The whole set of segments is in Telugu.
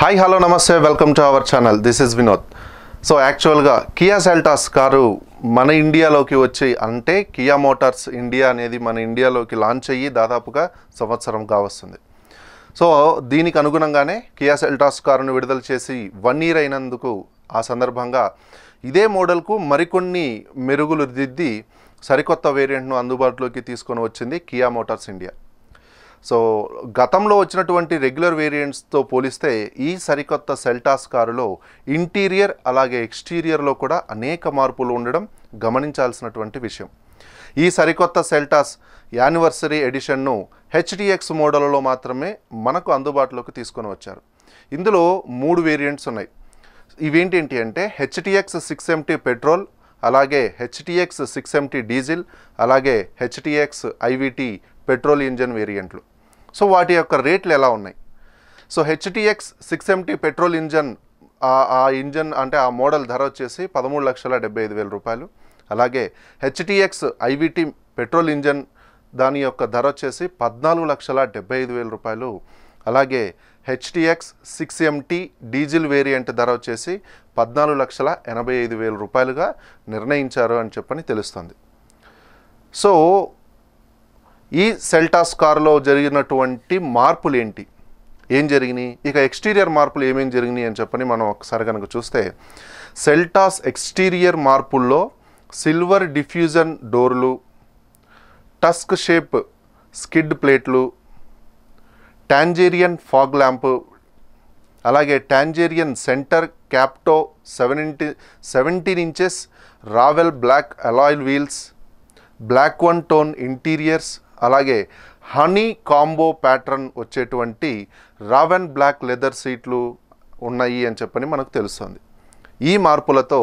హాయ్ హలో నమస్తే welcome to our channel this is Vinod so యాక్చువల్గా కియా సెల్టాస్ కారు మన ఇండియాలోకి వచ్చి అంటే కియా మోటార్స్ ఇండియా అనేది మన ఇండియాలోకి లాంచ్ అయ్యి దాదాపుగా సంవత్సరం కావస్తుంది. సో దీనికి అనుగుణంగానే కియా సెల్టాస్ కారును విడుదల చేసి వన్ ఇయర్ అయినందుకు ఆ సందర్భంగా ఇదే మోడల్కు మరికొన్ని మెరుగులు దిద్ది సరికొత్త వేరియంట్ను అందుబాటులోకి తీసుకొని వచ్చింది కియా మోటార్స్ ఇండియా సో గతంలో వచ్చినటువంటి రెగ్యులర్ వేరియంట్స్తో పోలిస్తే ఈ సరికొత్త సెల్టాస్ కారులో ఇంటీరియర్ అలాగే ఎక్స్టీరియర్లో కూడా అనేక మార్పులు ఉండడం గమనించాల్సినటువంటి విషయం. ఈ సరికొత్త సెల్టాస్ యానివర్సరీ ఎడిషన్ను హెచ్డిఎక్స్ మోడల్లో మాత్రమే మనకు అందుబాటులోకి తీసుకొని వచ్చారు. ఇందులో మూడు వేరియంట్స్ ఉన్నాయి. ఇవేంటేంటి అంటే హెచ్టిఎక్స్ సిక్స్ ఎంటీ పెట్రోల్ అలాగే హెచ్టిఎక్స్ సిక్స్ ఎంటీ డీజిల్ అలాగే హెచ్టిఎక్స్ ఐవిటి పెట్రోల్ ఇంజన్ వేరియంట్లు. సో వాటి యొక్క రేట్లు ఎలా ఉన్నాయి? So HTX six MT petrol engine ఆ- ఇంజన్ అంటే ఆ మోడల్ ధర వచ్చేసి పదమూడు లక్షల డెబ్బై ఐదు వేల రూపాయలు. అలాగే హెచ్టిఎక్స్ ఐవిటి పెట్రోల్ ఇంజన్ దాని యొక్క ధర వచ్చేసి పద్నాలుగు లక్షల డెబ్బై ఐదు వేల రూపాయలు. అలాగే HTX six MT diesel variant ధర వచ్చేసి పద్నాలుగు లక్షల ఎనభై ఐదు వేల రూపాయలుగా నిర్ణయించారు అని చెప్పని తెలుస్తుంది. సో ఈ సెల్టాస్ కారులో జరిగినటువంటి మార్పులు ఏంటి ఏం జరిగినాయి? ఇక ఎక్స్టీరియర్ మార్పులు ఏమేమి జరిగినాయి అని చెప్పని మనం ఒకసారి కనుక చూస్తే సెల్టాస్ ఎక్స్టీరియర్ మార్పుల్లో సిల్వర్ డిఫ్యూజన్ డోర్లు టస్క్ షేప్ స్కిడ్ ప్లేట్లు టాంజేరియన్ ఫాగ్ ల్యాంప్ అలాగే టాంజేరియన్ సెంటర్ క్యాప్టో సెవెన్ ఇంటి seventeen inches raven black అలాయిల్ wheels black one tone interiors అలాగే హనీ కాంబో ప్యాటర్న్ వచ్చేటువంటి రావెన్ బ్లాక్ లెదర్ సీట్లు ఉన్నాయి అని చెప్పని మనకు తెలుస్తుంది. ఈ మార్పులతో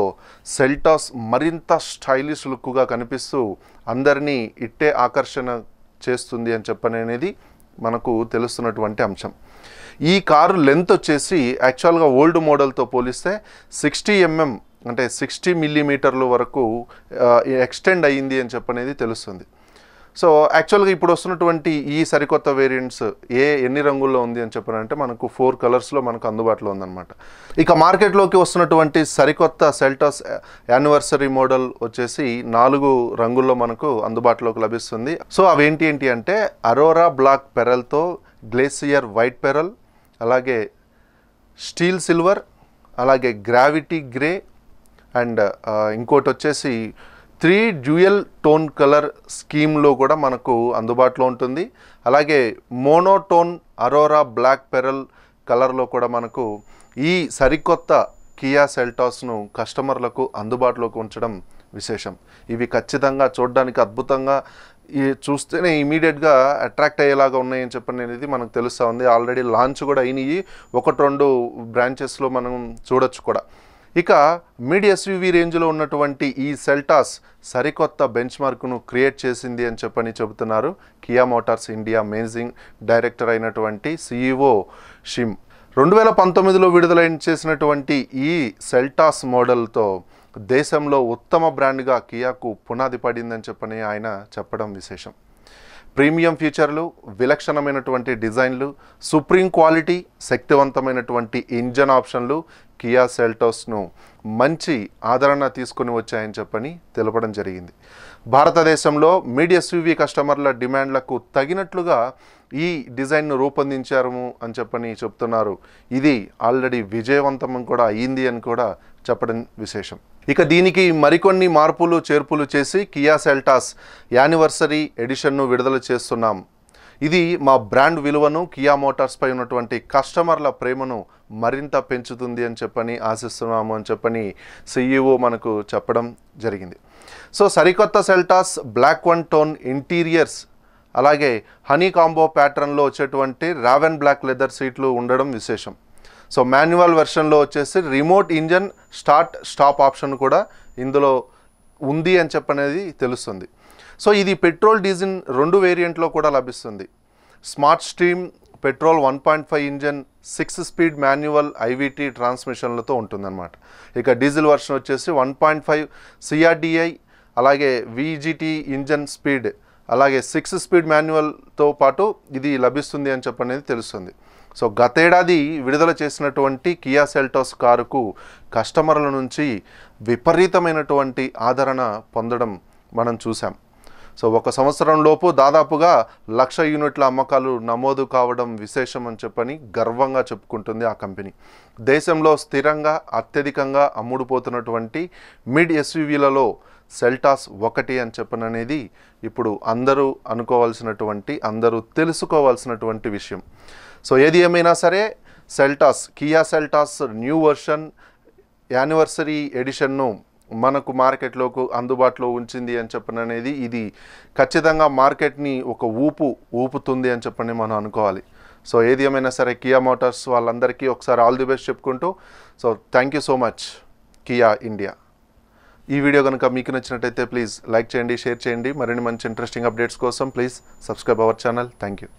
సెల్టాస్ మరింత స్టైలిష్ లుక్గా కనిపిస్తూ అందరినీ ఇట్టే ఆకర్షణ చేస్తుంది అని చెప్పని అనేది మనకు తెలుస్తున్నటువంటి అంశం. ఈ కారు లెంత్ వచ్చేసి యాక్చువల్గా ఓల్డ్ మోడల్తో పోలిస్తే సిక్స్టీ ఎంఎం అంటే సిక్స్టీ మిల్లీమీటర్ల వరకు ఎక్స్టెండ్ అయ్యింది అని చెప్పనేది తెలుస్తుంది. సో యాక్చువల్గా ఇప్పుడు వస్తున్నటువంటి ఈ సరికొత్త వేరియంట్స్ ఏ ఎన్ని రంగుల్లో ఉంది అని చెప్పారంటే మనకు ఫోర్ కలర్స్లో మనకు అందుబాటులో ఉందన్నమాట. ఇక మార్కెట్లోకి వస్తున్నటువంటి సరికొత్త సెల్టాస్ యానివర్సరీ మోడల్ వచ్చేసి నాలుగు రంగుల్లో మనకు అందుబాటులోకి లభిస్తుంది. సో అవేంటి ఏంటి అంటే అరోరా బ్లాక్ పెరల్తో గ్లేసియర్ వైట్ పెరల్ అలాగే స్టీల్ సిల్వర్ అలాగే గ్రావిటీ గ్రే అండ్ ఇంకోటి వచ్చేసి త్రీ డ్యూయల్ టోన్ కలర్ స్కీమ్లో కూడా మనకు అందుబాటులో ఉంటుంది. అలాగే మోనోటోన్ అరోరా బ్లాక్ పెరల్ కలర్లో కూడా మనకు ఈ సరికొత్త కియా సెల్టాస్ను కస్టమర్లకు అందుబాటులోకి ఉంచడం విశేషం. ఇవి ఖచ్చితంగా చూడడానికి అద్భుతంగా ఈ చూస్తేనే ఇమీడియట్గా అట్రాక్ట్ అయ్యేలాగా ఉన్నాయని చెప్పని అనేది మనకు తెలుస్తూ ఉంది. ఆల్రెడీ లాంచ్ కూడా అయినాయి. ఒకటి రెండు బ్రాంచెస్లో మనం చూడొచ్చు కూడా. ఇక మిడ్ ఎస్యూవీ రేంజ్లో ఉన్నటువంటి ఈ సెల్టాస్ సరికొత్త బెంచ్ మార్క్ను క్రియేట్ చేసింది అని చెప్పని చెబుతున్నారు. Kia Motors India managing director అయినటువంటి సిఇఓ షిమ్. రెండు వేల పంతొమ్మిదిలో విడుదలైన చేసినటువంటి ఈ సెల్టాస్ మోడల్తో దేశంలో ఉత్తమ బ్రాండ్గా కియాకు పునాది పడిందని చెప్పని ఆయన చెప్పడం విశేషం. ప్రీమియం ఫీచర్లు విలక్షణమైనటువంటి డిజైన్లు సుప్రీం క్వాలిటీ శక్తివంతమైనటువంటి ఇంజన్ ఆప్షన్లు కియా సెల్టోస్ను మంచి ఆదరణ తీసుకొని వచ్చాయని చెప్పని తెలపడం జరిగింది. భారతదేశంలో మీడియా ఎస్యూవీ కస్టమర్ల డిమాండ్లకు తగినట్లుగా ఈ డిజైన్ను రూపొందించారు అని చెప్పని చెప్తున్నారు. ఇది ఆల్రెడీ విజయవంతం కూడా అయ్యింది అని కూడా చెప్పడం విశేషం. ఇక దీనికి మరికొన్ని మార్పులు చేర్పులు చేసి కియా సెల్టాస్ యానివర్సరీ ఎడిషన్ను విడుదల చేస్తున్నాం. ఇది మా బ్రాండ్ విలువను కియా మోటార్స్పై ఉన్నటువంటి కస్టమర్ల ప్రేమను మరింత పెంచుతుంది అని చెప్పని ఆశిస్తున్నాము అని చెప్పని సిఈఓ మనకు చెప్పడం జరిగింది. సో సరికొత్త Seltos black one tone interiors అలాగే హనీ కాంబో ప్యాటర్న్లో వచ్చేటువంటి రావెన్ బ్లాక్ లెదర్ సీట్లు ఉండడం విశేషం. సో మాన్యువల్ వెర్షన్లో వచ్చేసి remote engine start stop option కూడా ఇందులో ఉంది అని చెప్పనేది తెలుస్తుంది. సో ఇది పెట్రోల్ డీజిల్ రెండు వేరియంట్లో కూడా లభిస్తుంది. Smart stream petrol one point five engine six speed manual IVT ట్రాన్స్మిషన్లతో ఉంటుందన్నమాట. ఇక డీజిల్ వర్షన్ వచ్చేసి వన్ పాయింట్ ఫైవ్ సిఆర్డిఐ అలాగే విజిటి ఇంజన్ స్పీడ్ అలాగే సిక్స్ స్పీడ్ మాన్యువల్తో పాటు ఇది లభిస్తుంది అని చెప్పనేది తెలుస్తుంది. సో గతేడాది విడుదల చేసినటువంటి కియా సెల్టోస్ కారుకు కస్టమర్ల నుంచి విపరీతమైనటువంటి ఆదరణ పొందడం మనం చూసాం సో ఒక సంవత్సరం లోపు దాదాపుగా లక్ష యూనిట్ల అమ్మకాలు నమోదు కావడం విశేషం అని చెప్పని గర్వంగా చెప్పుకుంటుంది ఆ కంపెనీ. దేశంలో స్థిరంగా అత్యధికంగా అమ్ముడుపోతున్నటువంటి మిడ్ ఎస్యూవీలలో సెల్టాస్ ఒకటి అని చెప్పననేది ఇప్పుడు అందరూ అనుకోవాల్సినటువంటి అందరూ తెలుసుకోవాల్సినటువంటి విషయం. సో ఏది ఏమైనా సరే Seltos Kia Seltos new version anniversary ఎడిషన్ను మనకు మార్కెట్లోకి అందుబాటులో ఉంచింది అని చెప్పననేది ఇది ఖచ్చితంగా మార్కెట్ని ఒక ఊపు ఊపుతుంది అని చెప్పని మనం అనుకోవాలి. సో ఏది ఏమైనా సరే కియా మోటార్స్ వాళ్ళందరికీ ఒకసారి ఆల్ ది బెస్ట్ చెప్పుకుంటూ so thank you so much. Kia India. ఈ వీడియో కనుక మీకు నచ్చినట్టయితే ప్లీజ్ లైక్ చేయండి షేర్ చేయండి. మరిన్ని మంచి ఇంట్రెస్టింగ్ అప్డేట్స్ కోసం please subscribe our channel thank you